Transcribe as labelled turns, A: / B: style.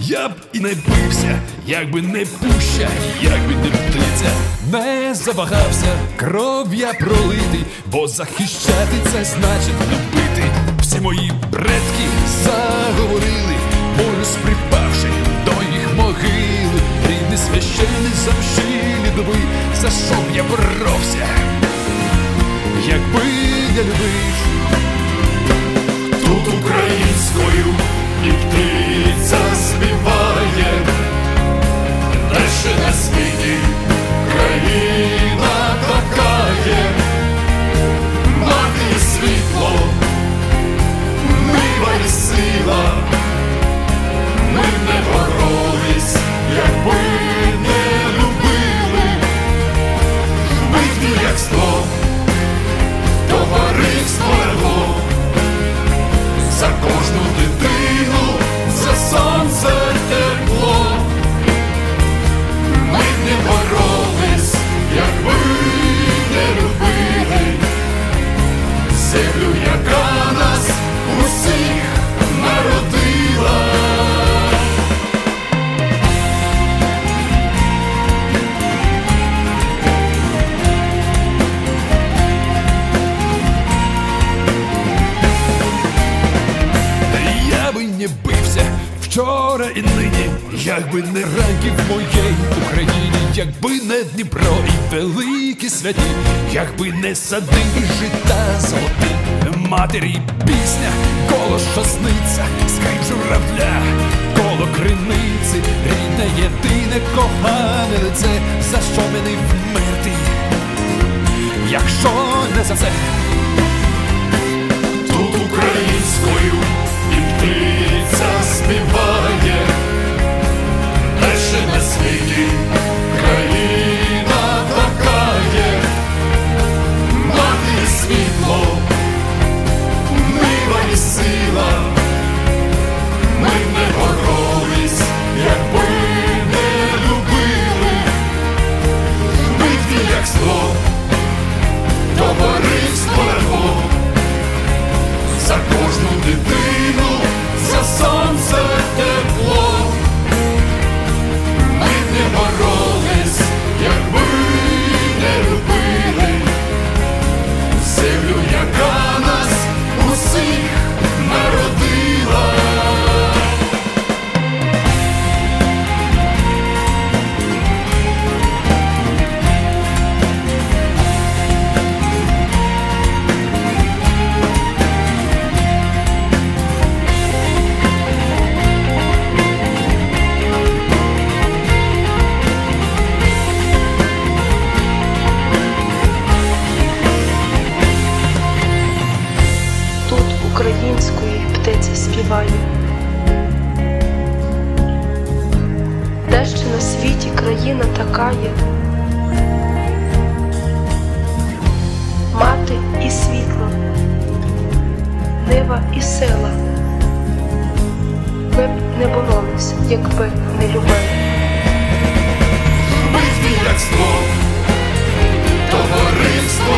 A: я б і не бився, якби не пуща, якби не птиця, не завагався, кров я пролитий, бо захищати це значить любити. Всі мої предки заговорили, полюс припавши до їх могили, рідний священий замшилі доби, за що б я боровся, якби я любив
B: тут українською
A: Я би не бився вчора і нині, якби не ранки в моєї Україні, якби не Дніпро і великі святі, якби не сади і жита золоті, матері пісня, коло шосниця, скрип журавля, коло криниці, рідне, єдине кохане лице, за що мене вмерти, якщо не за це.
B: Як скло, товариство легло за кожну дитину, за сонце тепло.
C: Української птиця співає. Де ще на світі країна така є, мати і світло, нива і сила. Ми б не боролись, якби не любили.
B: Як скло, товариство